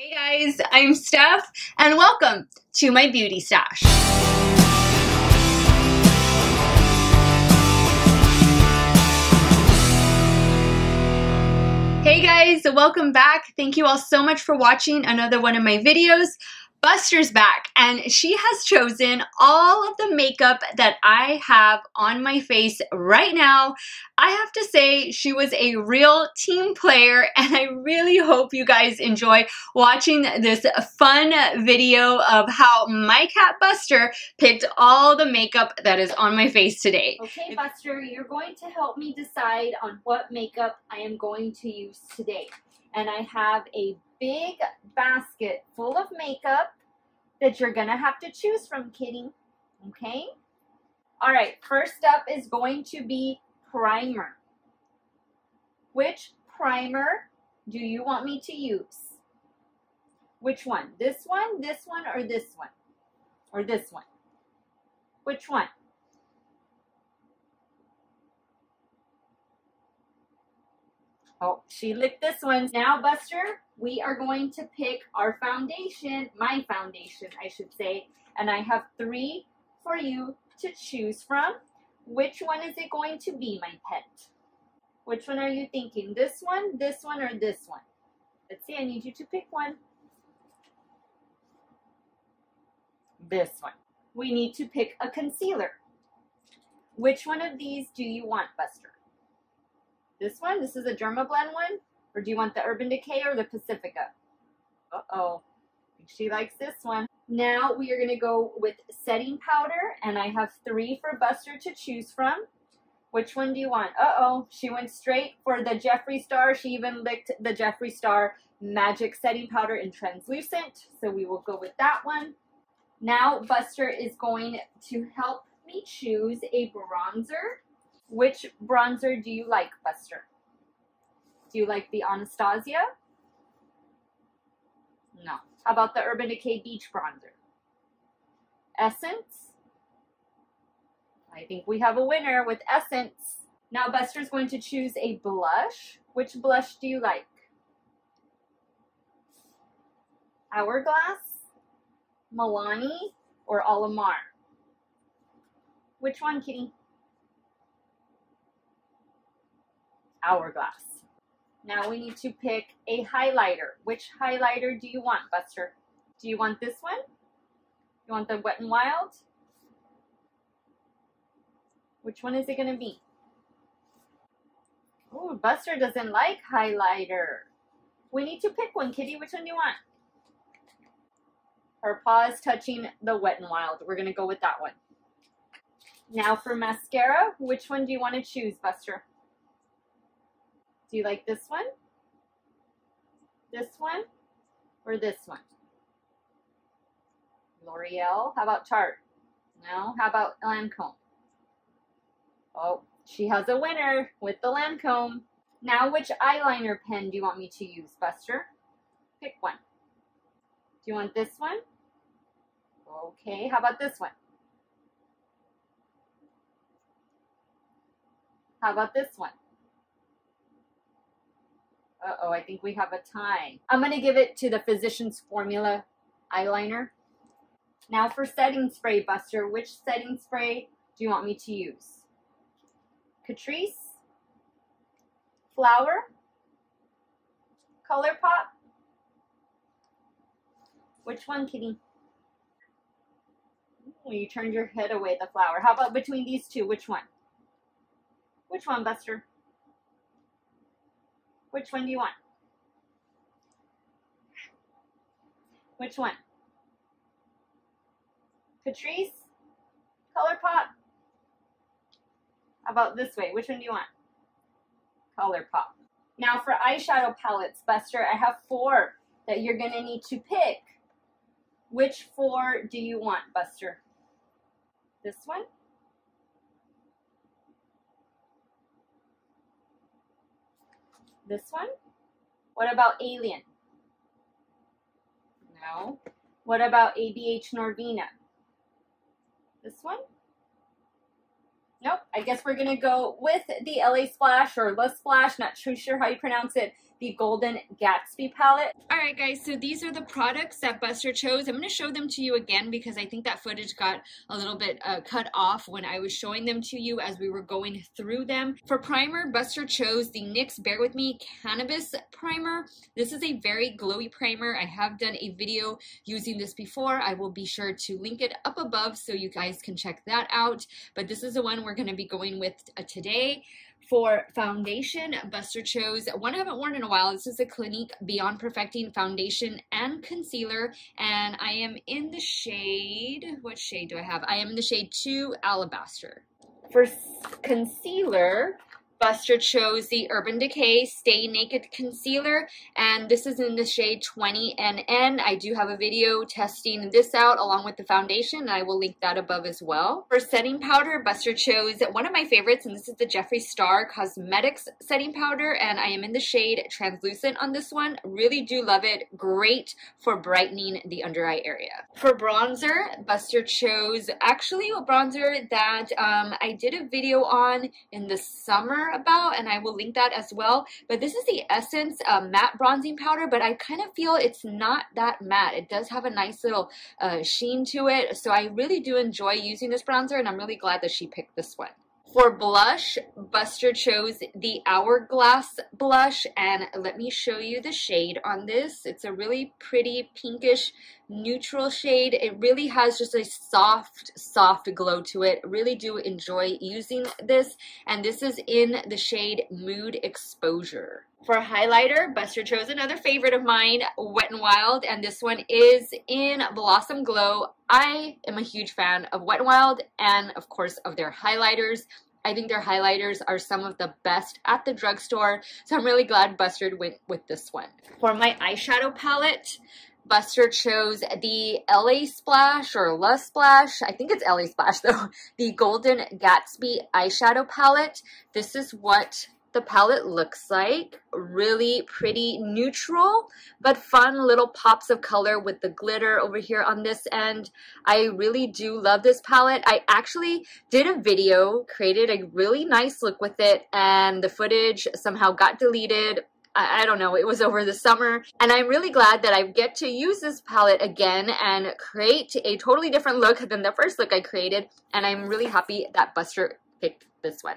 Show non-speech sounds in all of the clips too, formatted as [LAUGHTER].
Hey guys, I'm Steff, and welcome to my beauty stash. Hey guys, welcome back. Thank you all so much for watching another one of my videos. Buster's back and she has chosen all of the makeup that I have on my face right now. I have to say she was a real team player [LAUGHS] and I really hope you guys enjoy watching this fun video of how my cat Buster picked all the makeup that is on my face today. Okay, Buster, you're going to help me decide on what makeup I am going to use today. And I have a big basket full of makeup that you're going to have to choose from, kitty. Okay? All right, first up is going to be primer. Which primer do you want me to use? Which one? This one, this one, or this one? Or this one? Which one? Oh, she licked this one. Now, Buster, we are going to pick our foundation, my foundation, I should say. And I have three for you to choose from. Which one is it going to be, my pet? Which one are you thinking? This one, this one, or this one? Let's see, I need you to pick one. This one. We need to pick a concealer. Which one of these do you want, Buster? This one? This is a Dermablend one? Or do you want the Urban Decay or the Pacifica? Uh-oh. She likes this one. Now we are going to go with setting powder, and I have three for Buster to choose from. Which one do you want? Uh-oh, she went straight for the Jeffree Star. She even licked the Jeffree Star Magic Setting Powder in Translucent, so we will go with that one. Now Buster is going to help me choose a bronzer which bronzer do you like, Buster? Do you like the Anastasia? No. How about the Urban Decay Beach Bronzer? Essence? I think we have a winner with Essence. Now Buster's going to choose a blush. Which blush do you like? Hourglass, Milani, or Alamar? Which one, kitty? Hourglass. Now we need to pick a highlighter. Which highlighter do you want, Buster? Do you want this one? You want the Wet n Wild? Which one is it going to be? Oh, Buster doesn't like highlighter. We need to pick one, Kitty. Which one do you want? Her paw is touching the Wet n Wild. We're going to go with that one. Now for mascara, which one do you want to choose, Buster? Do you like this one? This one? Or this one? L'Oreal. How about Tarte? No. How about Lancome? Oh, she has a winner with the Lancome. Now, which eyeliner pen do you want me to use, Buster? Pick one. Do you want this one? Okay, how about this one? How about this one? Uh-oh, I think we have a tie. I'm going to give it to the Physicians Formula eyeliner. Now for setting spray, Buster, which setting spray do you want me to use? Catrice? Flower? ColourPop? Which one, kitty? Ooh, you turned your head away the flower. How about between these two? Which one? Which one, Buster? Which one do you want? Which one? Catrice? ColourPop? How about this way? Which one do you want? ColourPop. Now for eyeshadow palettes, Buster, I have four that you're going to need to pick. Which four do you want, Buster? This one? This one? What about Alien? No. What about ABH Norvina? This one? Nope. I guess we're going to go with the LA Splash or La Splash. Not too sure how you pronounce it. The Golden Gatsby palette. Alright guys, so these are the products that Buster chose. I'm going to show them to you again because I think that footage got a little bit uh, cut off when I was showing them to you as we were going through them. For primer, Buster chose the NYX Bare With Me Cannabis Primer. This is a very glowy primer. I have done a video using this before. I will be sure to link it up above so you guys can check that out. But this is the one we're going to be going with uh, today. For foundation, Buster chose one I haven't worn in a while. This is a Clinique Beyond Perfecting Foundation and Concealer. And I am in the shade, what shade do I have? I am in the shade 2 Alabaster. For concealer, Buster chose the Urban Decay Stay Naked Concealer, and this is in the shade 20NN. I do have a video testing this out along with the foundation, and I will link that above as well. For setting powder, Buster chose one of my favorites, and this is the Jeffree Star Cosmetics setting powder, and I am in the shade Translucent on this one. Really do love it. Great for brightening the under eye area. For bronzer, Buster chose actually a bronzer that um, I did a video on in the summer about, and I will link that as well. But this is the Essence uh, Matte Bronzing Powder, but I kind of feel it's not that matte. It does have a nice little uh, sheen to it, so I really do enjoy using this bronzer, and I'm really glad that she picked this one. For blush, Buster chose the Hourglass blush, and let me show you the shade on this. It's a really pretty pinkish neutral shade. It really has just a soft, soft glow to it. Really do enjoy using this, and this is in the shade Mood Exposure. For highlighter, Buster chose another favorite of mine, Wet n Wild, and this one is in Blossom Glow. I am a huge fan of Wet n Wild and, of course, of their highlighters. I think their highlighters are some of the best at the drugstore, so I'm really glad Buster went with this one. For my eyeshadow palette, Buster chose the LA Splash or La Splash, I think it's LA Splash [LAUGHS] though, the Golden Gatsby eyeshadow palette. This is what the palette looks like. Really pretty neutral, but fun little pops of color with the glitter over here on this end. I really do love this palette. I actually did a video, created a really nice look with it, and the footage somehow got deleted. I, don't know, it was over the summer. And I'm really glad that I get to use this palette again and create a totally different look than the first look I created. And I'm really happy that Buster picked this one.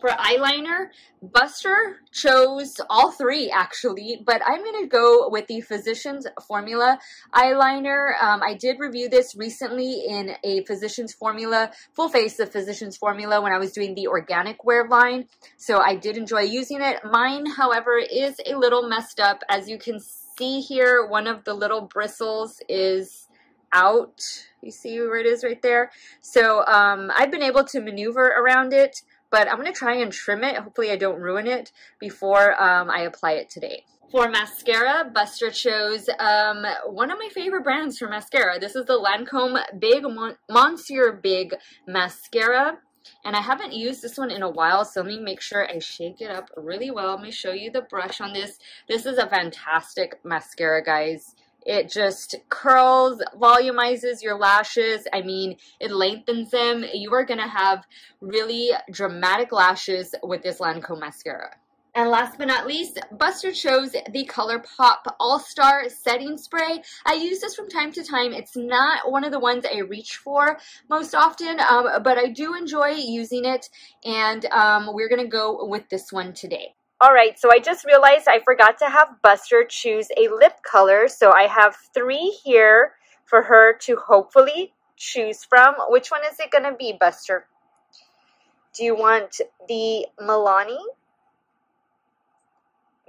For eyeliner, Buster chose all three actually, but I'm going to go with the Physicians Formula eyeliner. Um, I did review this recently in a Physicians Formula, full face of Physicians Formula when I was doing the organic wear line, so I did enjoy using it. Mine, however, is a little messed up. As you can see here, one of the little bristles is out. You see where it is right there? So um, I've been able to maneuver around it but I'm going to try and trim it. Hopefully I don't ruin it before um, I apply it today. For mascara, Buster chose um, one of my favorite brands for mascara. This is the Lancome Big Mon Monsieur Big Mascara. And I haven't used this one in a while, so let me make sure I shake it up really well. Let me show you the brush on this. This is a fantastic mascara, guys. It just curls, volumizes your lashes. I mean, it lengthens them. You are going to have really dramatic lashes with this Lancome mascara. And last but not least, Buster chose the ColourPop All-Star Setting Spray. I use this from time to time. It's not one of the ones I reach for most often, um, but I do enjoy using it, and um, we're going to go with this one today. All right, so I just realized I forgot to have Buster choose a lip color. So I have three here for her to hopefully choose from. Which one is it going to be, Buster? Do you want the Milani?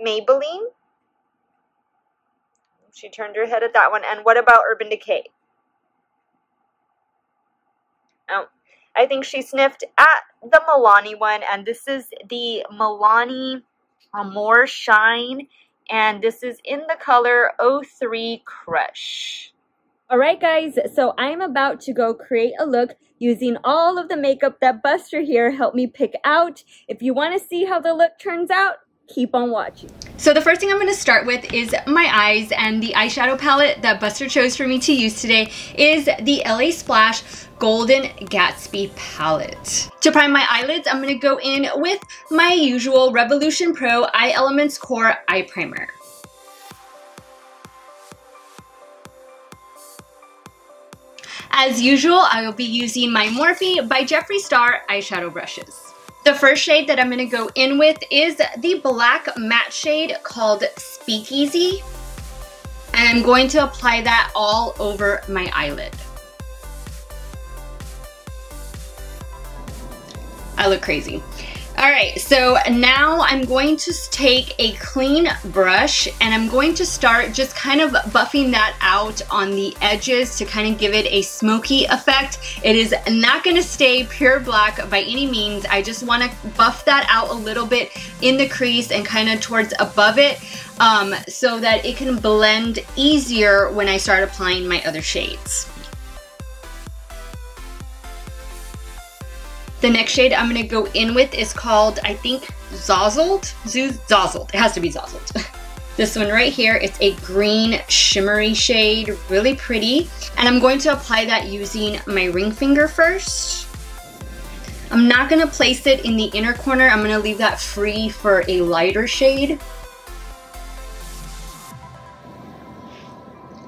Maybelline? She turned her head at that one. And what about Urban Decay? Oh, I think she sniffed at the Milani one. And this is the Milani Uh, more Shine, and this is in the color 03 Crush. Alright guys, so I'm about to go create a look using all of the makeup that Buster here helped me pick out. If you want to see how the look turns out, keep on watching. So the first thing I'm going to start with is my eyes and the eyeshadow palette that Buster chose for me to use today is the LA Splash Golden Gatsby palette. To prime my eyelids, I'm going to go in with my usual Revolution Pro Eye Elements Core Eye Primer. As usual, I will be using my Morphe by Jeffree Star eyeshadow brushes. The first shade that I'm going to go in with is the black matte shade called Speakeasy. And I'm going to apply that all over my eyelid. I look crazy. All right, so now I'm going to take a clean brush and I'm going to start just kind of buffing that out on the edges to kind of give it a smoky effect. It is not gonna stay pure black by any means. I just wanna buff that out a little bit in the crease and kind of towards above it um, so that it can blend easier when I start applying my other shades. The next shade I'm gonna go in with is called, I think, Zazzled? Zazzled, it has to be Zazzled. [LAUGHS] this one right here, it's a green shimmery shade, really pretty. And I'm going to apply that using my ring finger first. I'm not gonna place it in the inner corner. I'm gonna leave that free for a lighter shade.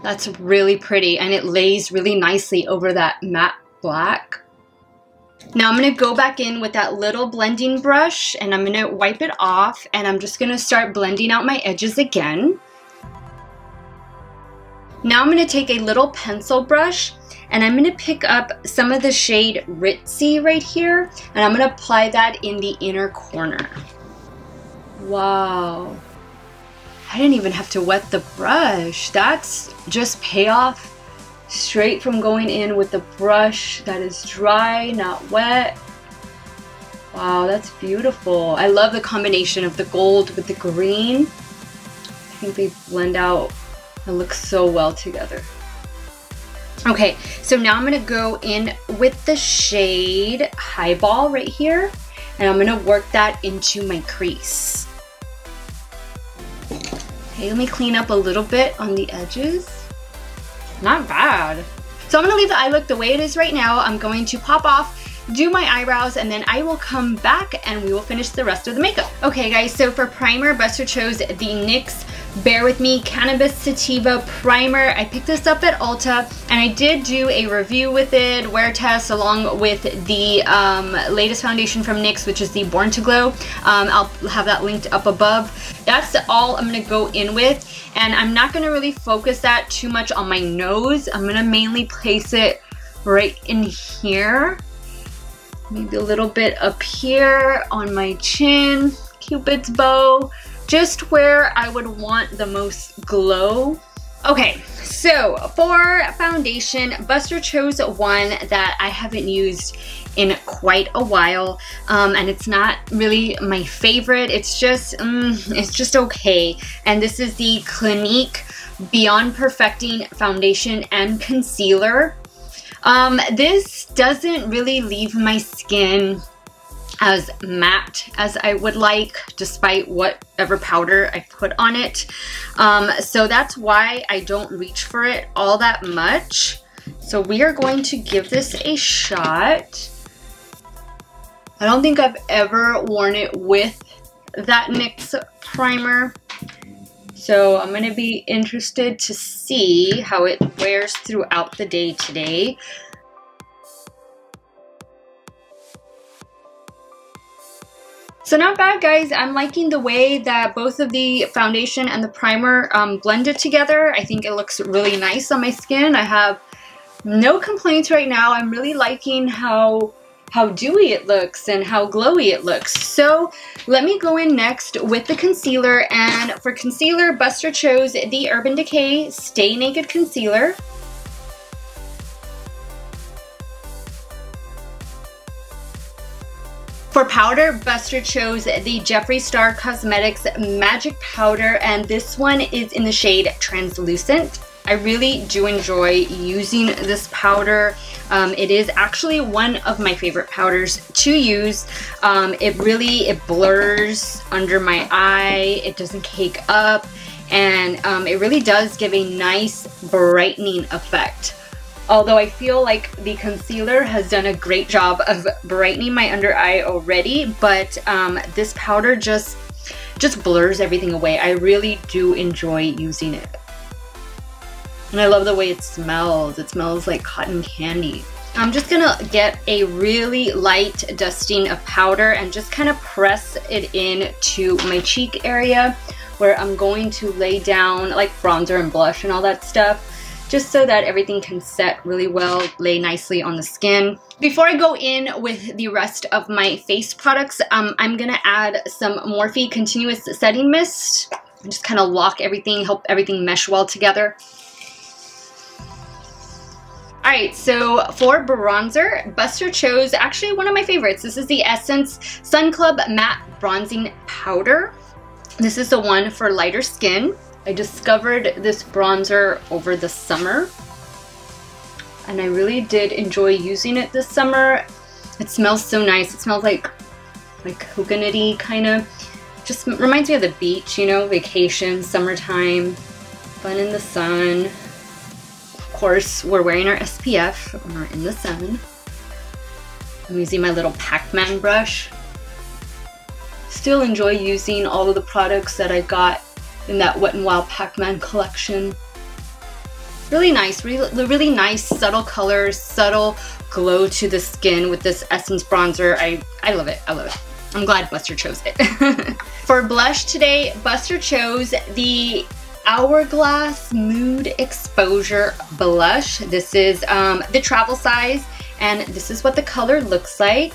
That's really pretty and it lays really nicely over that matte black. Now I'm going to go back in with that little blending brush and I'm going to wipe it off and I'm just going to start blending out my edges again. Now I'm going to take a little pencil brush and I'm going to pick up some of the shade Ritzy right here and I'm going to apply that in the inner corner. Wow. I didn't even have to wet the brush. That's just payoff straight from going in with the brush that is dry, not wet. Wow, that's beautiful. I love the combination of the gold with the green. I think they blend out and look so well together. Okay, so now I'm gonna go in with the shade Highball right here, and I'm gonna work that into my crease. Okay, let me clean up a little bit on the edges. Not bad. So I'm gonna leave the eye look the way it is right now. I'm going to pop off do my eyebrows and then I will come back and we will finish the rest of the makeup. Okay guys, so for primer, Buster chose the NYX Bare With Me Cannabis Sativa Primer. I picked this up at Ulta and I did do a review with it, wear test along with the um, latest foundation from NYX, which is the Born to Glow. Um, I'll have that linked up above. That's all I'm gonna go in with and I'm not gonna really focus that too much on my nose. I'm gonna mainly place it right in here maybe a little bit up here on my chin, cupid's bow, just where I would want the most glow. Okay, so for foundation, Buster chose one that I haven't used in quite a while, um, and it's not really my favorite. It's just, um, it's just okay. And this is the Clinique Beyond Perfecting Foundation and Concealer. Um, this doesn't really leave my skin as matte as I would like despite whatever powder I put on it. Um, so that's why I don't reach for it all that much. So we are going to give this a shot. I don't think I've ever worn it with that NYX primer. So I'm to be interested to see how it wears throughout the day today. So not bad guys, I'm liking the way that both of the foundation and the primer um, blended together. I think it looks really nice on my skin. I have no complaints right now. I'm really liking how how dewy it looks and how glowy it looks. So let me go in next with the concealer and for concealer, Buster chose the Urban Decay Stay Naked Concealer. For powder, Buster chose the Jeffree Star Cosmetics Magic Powder and this one is in the shade Translucent. I really do enjoy using this powder. Um, it is actually one of my favorite powders to use. Um, it really, it blurs under my eye. It doesn't cake up and um, it really does give a nice brightening effect. Although I feel like the concealer has done a great job of brightening my under eye already, but um, this powder just, just blurs everything away. I really do enjoy using it. And I love the way it smells. It smells like cotton candy. I'm just gonna get a really light dusting of powder and just kind of press it in to my cheek area where I'm going to lay down like bronzer and blush and all that stuff just so that everything can set really well, lay nicely on the skin. Before I go in with the rest of my face products, um, I'm gonna add some Morphe Continuous Setting Mist. Just kind of lock everything, help everything mesh well together. Alright, so for bronzer, Buster chose actually one of my favorites. This is the Essence Sun Club Matte Bronzing Powder. This is the one for lighter skin. I discovered this bronzer over the summer and I really did enjoy using it this summer. It smells so nice. It smells like like coconutty kind of. Just reminds me of the beach, you know, vacation, summertime, fun in the sun. Of course, we're wearing our SPF when we're in the sun. I'm using my little Pac-Man brush still enjoy using all of the products that I got in that Wet n Wild Pac-Man collection. Really nice, really, really nice subtle colors, subtle glow to the skin with this Essence bronzer. I, I love it, I love it. I'm glad Buster chose it. [LAUGHS] For blush today, Buster chose the Hourglass Mood Exposure Blush. This is um, the travel size and this is what the color looks like.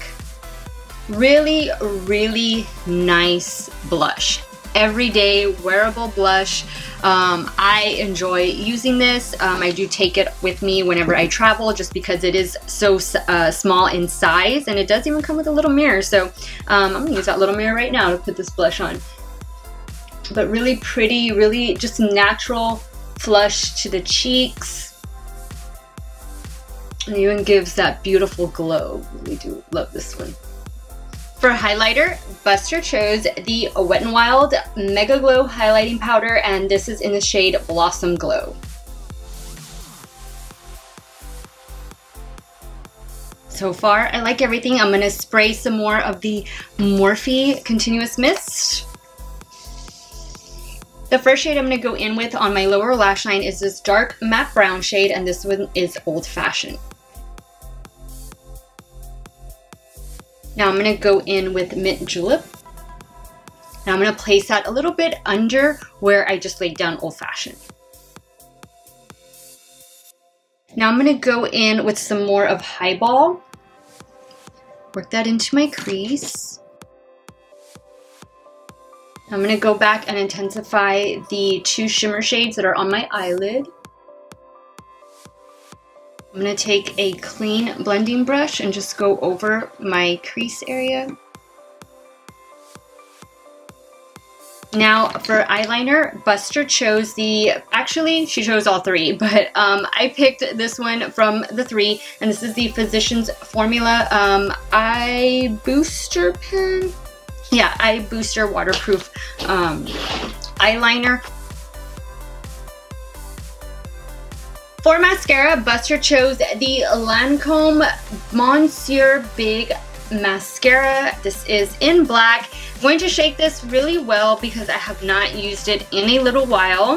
Really, really nice blush. Everyday wearable blush. Um, I enjoy using this. Um, I do take it with me whenever I travel just because it is so uh, small in size and it does even come with a little mirror. So um, I'm gonna use that little mirror right now to put this blush on. But really pretty, really just natural flush to the cheeks. And even gives that beautiful glow. We do love this one. For highlighter, Buster chose the Wet n Wild MegaGlo Highlighting Powder and this is in the shade Blossom Glow. So far, I like everything. I'm gonna spray some more of the Morphe Continuous Mist. The first shade I'm gonna go in with on my lower lash line is this dark matte brown shade and this one is Old Fashioned. Now I'm going to go in with Mint Julep. Now I'm going to place that a little bit under where I just laid down Old Fashioned. Now I'm going to go in with some more of Highball. Work that into my crease. I'm going to go back and intensify the two shimmer shades that are on my eyelid. I'm going to take a clean blending brush and just go over my crease area. Now for eyeliner, Buster chose the, actually she chose all three, [LAUGHS] but um, I picked this one from the three, and this is the Physicians Formula um, Eye Booster Pen. Yeah, Eye Booster Waterproof um, Eyeliner. For mascara, Buster chose the Lancome Monsieur Big Mascara. This is in black. I'm going to shake this really well because I have not used it in a little while.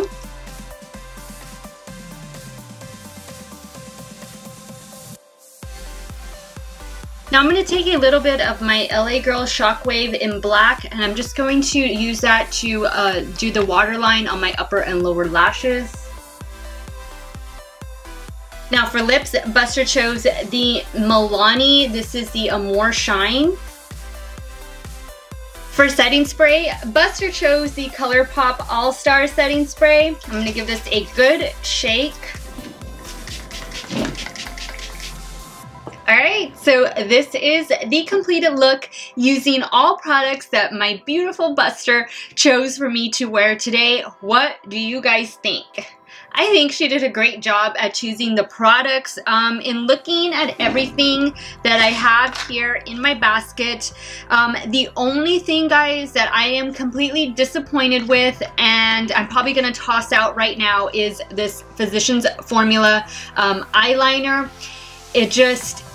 Now I'm going to take a little bit of my LA Girl Shockwave in black and I'm just going to use that to uh, do the waterline on my upper and lower lashes. Now for lips, Buster chose the Milani. This is the Amore Shine. For setting spray, Buster chose the ColourPop All-Star Setting Spray. I'm to give this a good shake. Alright, so this is the completed look using all products that my beautiful Buster chose for me to wear today. What do you guys think? I think she did a great job at choosing the products. Um, in looking at everything that I have here in my basket, um, the only thing, guys, that I am completely disappointed with and I'm probably going to toss out right now is this Physicians Formula um, eyeliner. It just,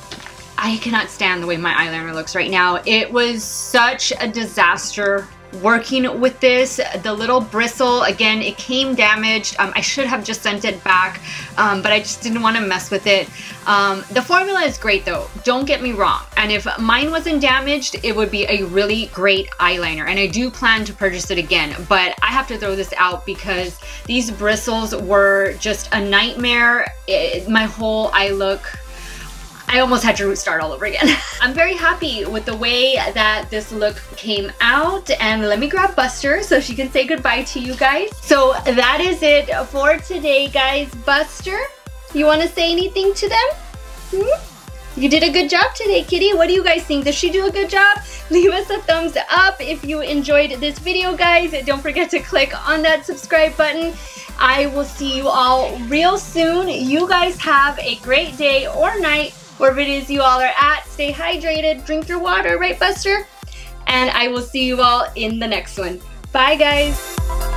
I cannot stand the way my eyeliner looks right now. It was such a disaster working with this. The little bristle, again, it came damaged. Um, I should have just sent it back, um, but I just didn't want to mess with it. Um, the formula is great though, don't get me wrong. And if mine wasn't damaged, it would be a really great eyeliner. And I do plan to purchase it again, but I have to throw this out because these bristles were just a nightmare. It, my whole eye look I almost had to start all over again. [LAUGHS] I'm very happy with the way that this look came out and let me grab Buster so she can say goodbye to you guys. So that is it for today guys. Buster, you want to say anything to them? Hmm? You did a good job today, Kitty. What do you guys think? Does she do a good job? [LAUGHS] Leave us a thumbs up if you enjoyed this video, guys. Don't forget to click on that subscribe button. I will see you all real soon. You guys have a great day or night wherever it is you all are at. Stay hydrated, drink your water, right Buster? And I will see you all in the next one. Bye guys!